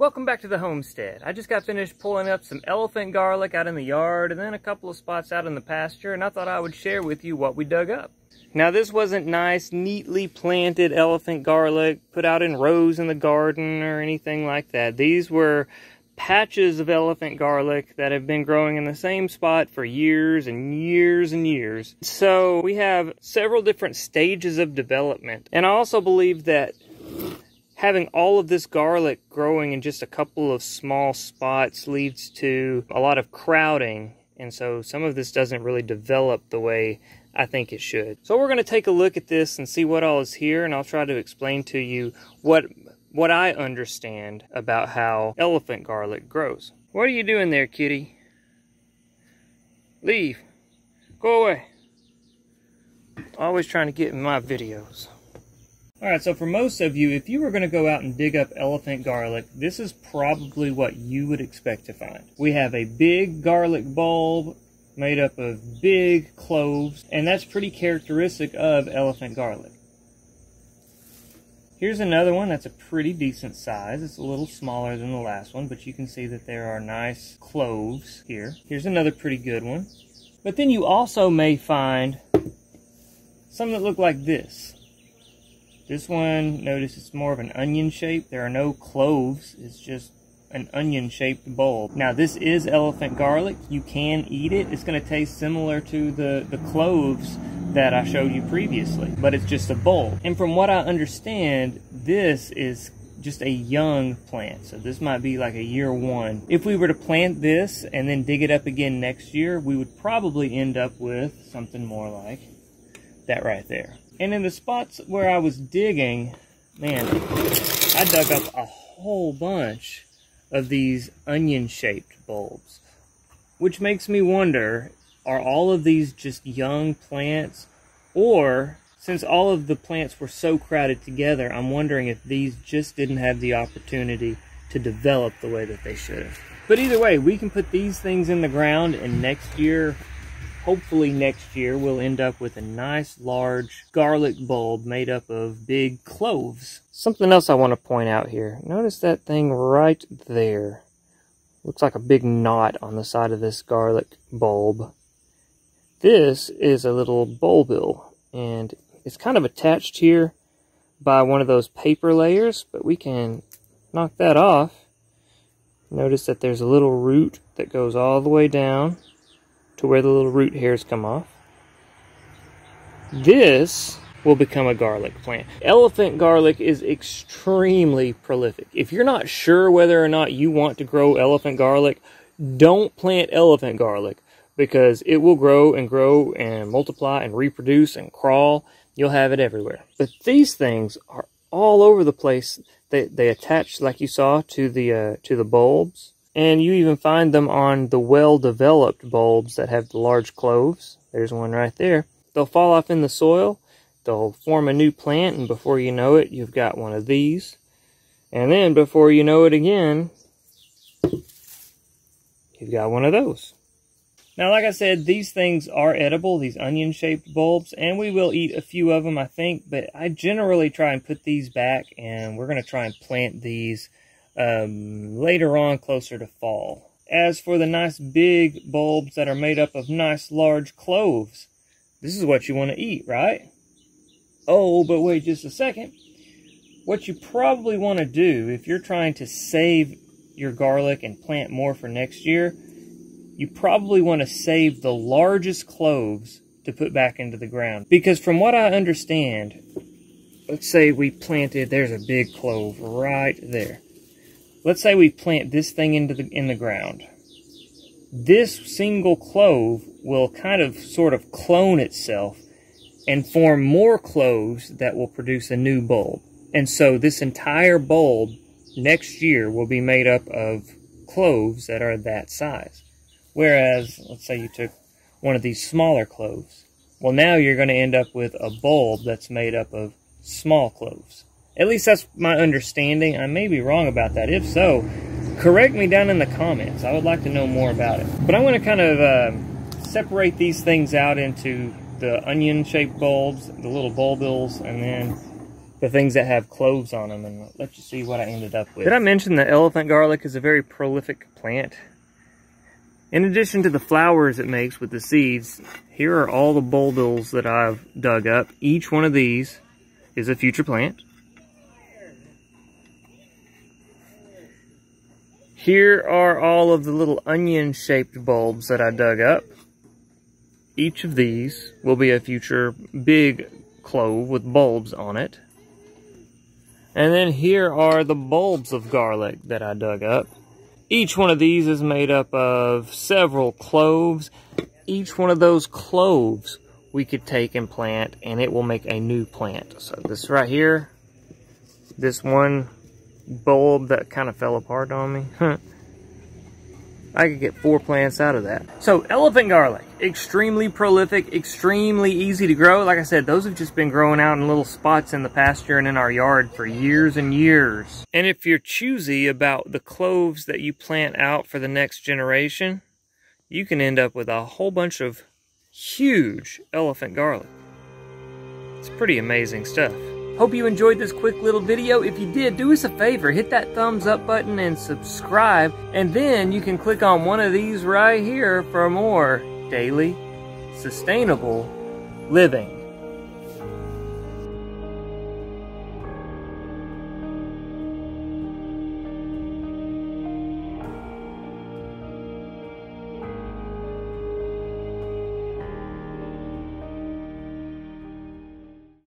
Welcome back to the homestead. I just got finished pulling up some elephant garlic out in the yard and then a couple of spots out in the pasture and I thought I would share with you what we dug up. Now this wasn't nice, neatly planted elephant garlic put out in rows in the garden or anything like that. These were patches of elephant garlic that have been growing in the same spot for years and years and years. So we have several different stages of development. And I also believe that having all of this garlic growing in just a couple of small spots leads to a lot of crowding. And so some of this doesn't really develop the way I think it should. So we're going to take a look at this and see what all is here. And I'll try to explain to you what what I understand about how elephant garlic grows. What are you doing there, kitty? Leave. Go away. Always trying to get in my videos. Alright, so for most of you, if you were going to go out and dig up elephant garlic, this is probably what you would expect to find. We have a big garlic bulb made up of big cloves, and that's pretty characteristic of elephant garlic. Here's another one that's a pretty decent size. It's a little smaller than the last one, but you can see that there are nice cloves here. Here's another pretty good one. But then you also may find some that look like this. This one, notice it's more of an onion shape. There are no cloves. It's just an onion-shaped bulb. Now, this is elephant garlic. You can eat it. It's going to taste similar to the, the cloves that I showed you previously, but it's just a bulb. And from what I understand, this is just a young plant. So this might be like a year one. If we were to plant this and then dig it up again next year, we would probably end up with something more like that right there. And in the spots where I was digging, man, I dug up a whole bunch of these onion-shaped bulbs, which makes me wonder are all of these just young plants? Or, since all of the plants were so crowded together, I'm wondering if these just didn't have the opportunity to develop the way that they should have. But either way, we can put these things in the ground and next year, hopefully next year, we'll end up with a nice large garlic bulb made up of big cloves. Something else I want to point out here. Notice that thing right there. Looks like a big knot on the side of this garlic bulb. This is a little bulbil, and it's kind of attached here by one of those paper layers, but we can knock that off. Notice that there's a little root that goes all the way down to where the little root hairs come off. This will become a garlic plant. Elephant garlic is extremely prolific. If you're not sure whether or not you want to grow elephant garlic, don't plant elephant garlic because it will grow and grow and multiply and reproduce and crawl. You'll have it everywhere. But these things are all over the place. They, they attach, like you saw, to the, uh, to the bulbs. And you even find them on the well-developed bulbs that have the large cloves. There's one right there. They'll fall off in the soil. They'll form a new plant, and before you know it, you've got one of these. And then, before you know it again, you've got one of those. Now, like I said, these things are edible, these onion-shaped bulbs, and we will eat a few of them, I think, but I generally try and put these back, and we're going to try and plant these um, later on closer to fall. As for the nice big bulbs that are made up of nice large cloves, this is what you want to eat, right? Oh, but wait just a second. What you probably want to do if you're trying to save your garlic and plant more for next year you probably want to save the largest cloves to put back into the ground. Because from what I understand, let's say we planted, there's a big clove right there. Let's say we plant this thing into the, in the ground. This single clove will kind of sort of clone itself and form more cloves that will produce a new bulb. And so this entire bulb next year will be made up of cloves that are that size. Whereas, let's say you took one of these smaller cloves. Well, now you're going to end up with a bulb that's made up of small cloves. At least that's my understanding. I may be wrong about that. If so, correct me down in the comments. I would like to know more about it. But I'm going to kind of uh, separate these things out into the onion-shaped bulbs, the little bulbils, and then the things that have cloves on them and let you see what I ended up with. Did I mention that elephant garlic is a very prolific plant? In addition to the flowers it makes with the seeds, here are all the bulbils that I've dug up. Each one of these is a future plant. Here are all of the little onion-shaped bulbs that I dug up. Each of these will be a future big clove with bulbs on it. And then here are the bulbs of garlic that I dug up. Each one of these is made up of several cloves. Each one of those cloves we could take and plant and it will make a new plant. So this right here, this one bulb that kind of fell apart on me. I could get four plants out of that. So elephant garlic, extremely prolific, extremely easy to grow. Like I said, those have just been growing out in little spots in the pasture and in our yard for years and years. And if you're choosy about the cloves that you plant out for the next generation, you can end up with a whole bunch of huge elephant garlic. It's pretty amazing stuff. Hope you enjoyed this quick little video. If you did, do us a favor, hit that thumbs up button and subscribe. And then you can click on one of these right here for more daily sustainable living.